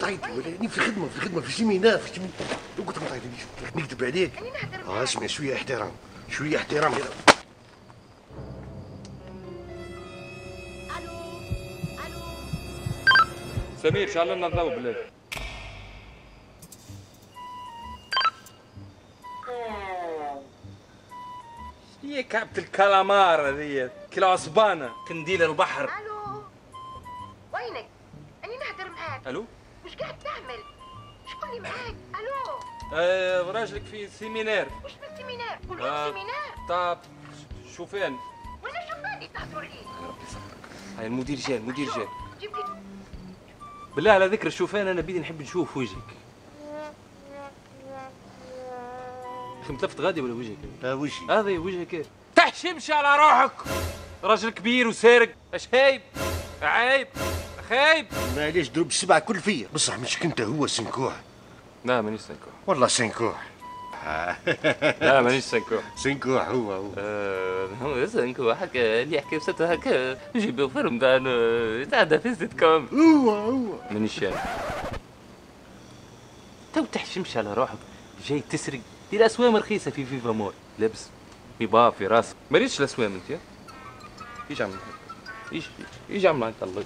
خدمة في سيمينار في سيمينار. لو كنت ما تعيطليش نكذب عليك. نهدر آه معاك. اسمع شوية احترام. شوية احترام يلا ألو ألو سمير شعل لنا الضوء بالله هي كعبة الكالامار هذه كيلو عصبانة قنديل البحر. ألو. وينك؟ أنا نهدر معاك. ألو؟ وش قاعد تعمل؟ شكون اللي معاك ألو؟ آه راجلك في سيمينار. وش من سيمينار قول آه. سيمينار. طاب شوفان وين شوفاني تهضروا لي. هاي المدير جاي المدير جاي. جيب لي. بالله على ذكر الشوفان أنا بدي نحب نشوف وجهك. أخي متلفت غادي ولا وجهك؟ آه وش هذا وجهك تحشمش على روحك. راجل كبير وسارق. اش هايب؟ عيب. خايب معليش ضرب السبعة كل فيا. بصح مش كنت هو سنكوح لا مانيش سنكوح والله سنكوح لا مانيش سنكوح سنكوح هو هو. هو سنكوح هكا اللي يحكي بصوته هكا يجيب في رمضان يتعدى في ست كوم هو هو. مانيش أنا تو تحشمش على روحك جاي تسرق. دي الاسوام رخيصة في فيفا مول. لابس بيبا في راسك ما ريتش الاسوام انت يا إيش عمل إيش إيش عمل انت الله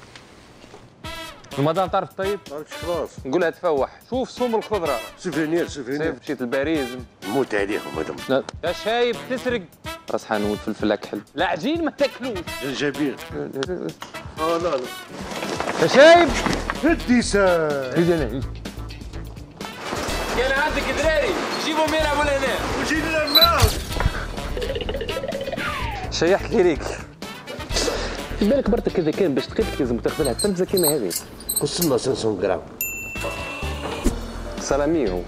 المدام تعرف طيب؟ تعرفش خلاص نقولها تفوح. شوف سوم الخضرة. سوفينير سوفينير. سيف مشيت لباريس موت عليهم هذم لا يا شايب تسرق. راس حانوت فلفل اكحل لا عجين ما تاكلوش. جنجبيل. آه لا لا. يا شايب. هدي سا. يجي أنا كان عندك دراري جيبهم يلعبوا لهنا وجينا معاه شيحت لي ريك. في بالك برتك إذا كان باش تقيلك لازم تاخذ لها تلفزه كيما هذه. قصنا 500 جرام سلاميو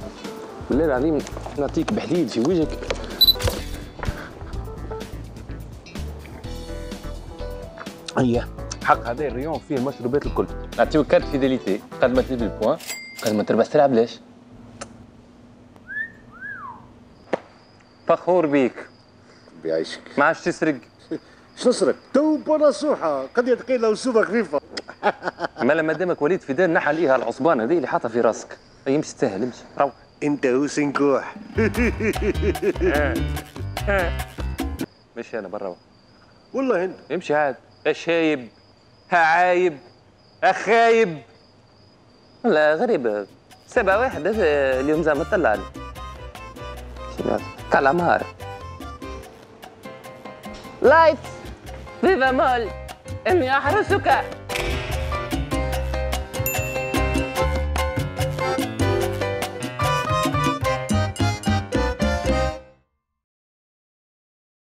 بالله العظيم نعطيك بحديد في وجهك. هيا حق هذا الريون فيه المشروبات الكل. نعطيو كارت فيداليتي قد ما تجيب البوان قد ما تربح تلعب ليش؟ فخور بيك. بيعيشك ما عادش تسرق. شو نصرك تو صوحة قد يتقيل وسوبة خفيفة مالا ما دامك وليد في دار نحى ليها العصبان هذه اللي حاطها في راسك. أي امشي تستاهل امشي. روح. أنت هو سنكوح مشي أنا برا. والله أنت. امشي عاد. يا شايب ها عايب أخايب. لا غريبة سبعة واحد هذا اليوم زعما طلع لي. طلع مهار لايت فيفا مول إني أحرسك.